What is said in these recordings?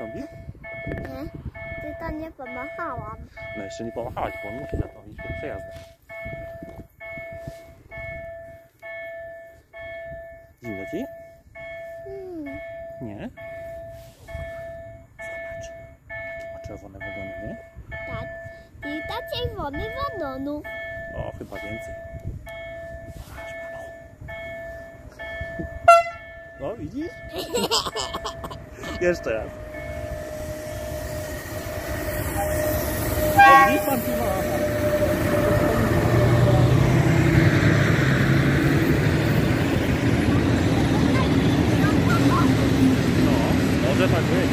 zastąpił? Nie, ty to nie pomachałam. No jeszcze nie pomachałaś, bo musi zastąpić przed przejazdem. Zimno ci? Hmm. Nie? Zobacz, jakie ma czerwone wagony, nie? Tak. I ta czerwony wagonu. O, chyba więcej. Aż panu. No, widzisz? Jeszcze raz. O, widzisz pan tu ma. No, może tak być.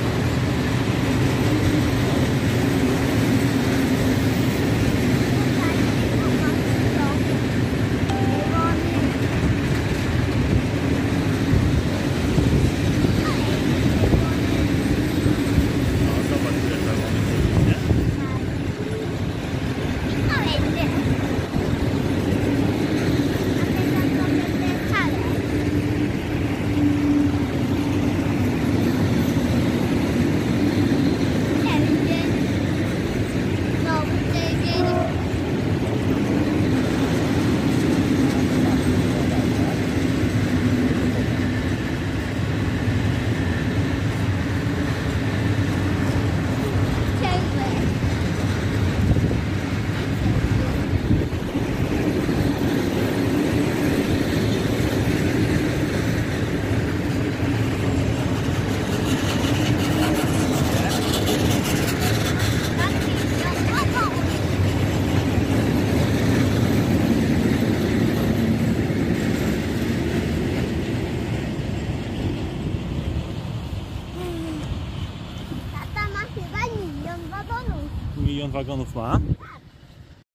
No, zobacz, ile czerwonych jest, nie? Tata ma chyba milion wagonów. Milion wagonów ma.